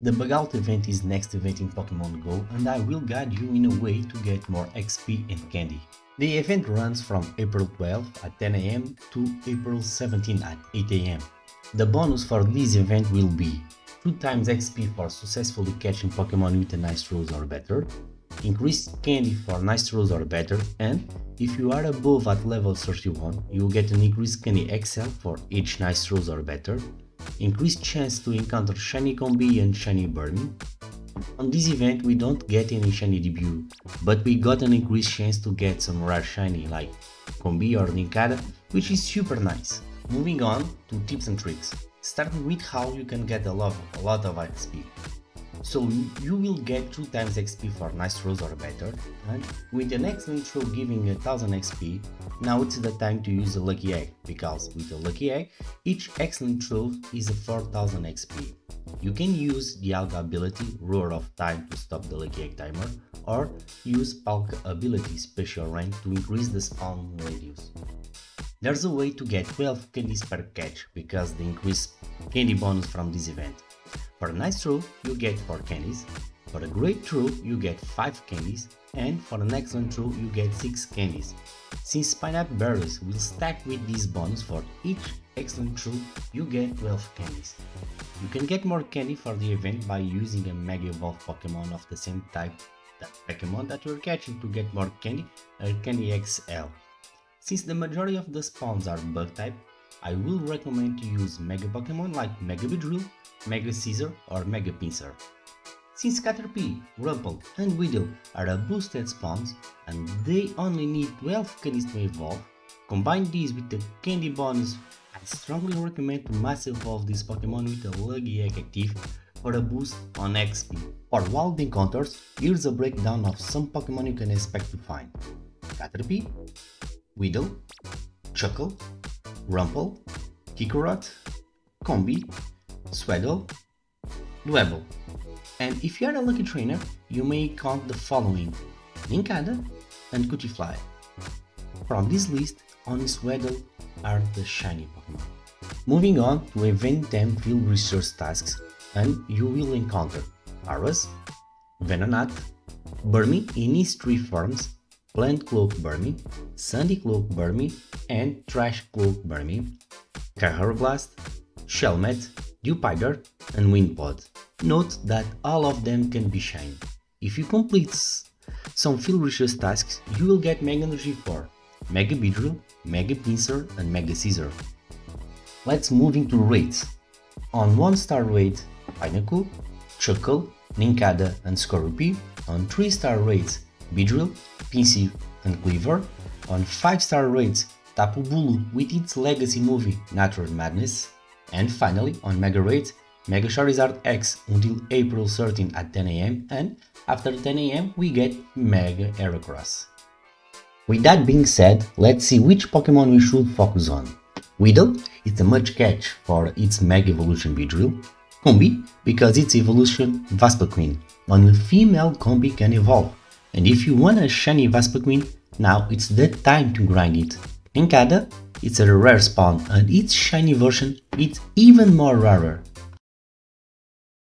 The bug out event is next event in Pokemon Go and I will guide you in a way to get more XP and candy. The event runs from April 12 at 10am to April 17 at 8am. The bonus for this event will be 2 times XP for successfully catching Pokemon with a nice throws or better, increased candy for nice throws or better, and if you are above at level 31, you will get an increased candy XL for each nice Nystros or better, increased chance to encounter Shiny Combee and Shiny Burmy. On this event we don't get any Shiny debut, but we got an increased chance to get some rare Shiny like Combee or Nincada, which is super nice. Moving on to tips and tricks, starting with how you can get a lot, a lot of XP. So you will get 2 times XP for nice throws or better, and with an excellent throw giving 1000 XP, now it's the time to use a lucky egg, because with a lucky egg, each excellent throw is a 4000 XP. You can use the Dialga ability Roar of Time to stop the lucky egg timer, or use Palkia ability Spacial Rend to increase the spawn radius. There's a way to get 12 candies per catch, because the increased candy bonus from this event. For a nice throw, you get 4 candies, for a great throw, you get 5 candies, and for an excellent throw, you get 6 candies. Since Pinap berries will stack with this bonus for each excellent throw, you get 12 candies. You can get more candy for the event by using a Mega Evolve Pokemon of the same type that Pokemon that you're catching to get more candy, a Candy XL. Since the majority of the spawns are bug type, I will recommend to use Mega Pokemon like Mega Beedrill, Mega Scizor or Mega Pinsir. Since Caterpie, Wurmple and Weedle are a boosted spawns and they only need 12 candies to evolve, combine these with the candy bonus, I strongly recommend to mass evolve this Pokemon with a Lucky Egg active for a boost on XP. For wild encounters, here's a breakdown of some Pokemon you can expect to find. Caterpie, Weedle, Shuckle, Wurmple, Kricketot, Combee, Sewaddle, Dwebble. And if you are a lucky trainer, you may count the following Nincada and Cutiefly. From this list, only Sewaddle are the shiny Pokemon. Moving on to event 10 field research tasks, and you will encounter Aras, Venonat, Burmy in its three forms, Plant Cloak Burmy, Sandy Cloak Burmy, and Trash Cloak Burmy, Karrablast, Shelmet, Dewpider, and Wimpod. Note that all of them can be shiny. If you complete some field research tasks, you will get Mega Energy for Mega Beedrill, Mega Pinsir, and Mega Scizor. Let's move into raids. On 1 star raid, Pineapple, Shuckle, Nincada, and Skorupi. On 3 star raids, Beedrill, Pinsir, and Kleavor. On 5 star raids, Tapu Bulu with its legacy movie Nature's Madness. And finally, on Mega raids, Mega Charizard X until April 13 at 10am and after 10am we get Mega Heracross. With that being said, let's see which Pokemon we should focus on. Weedle, it's a much catch for its Mega Evolution Beedrill. Combee, because its evolution Vespiquen. Only female Combee can evolve. And if you want a shiny Vespiquen, now it's the time to grind it. Nincada, it's a rare spawn and its shiny version is even more rarer.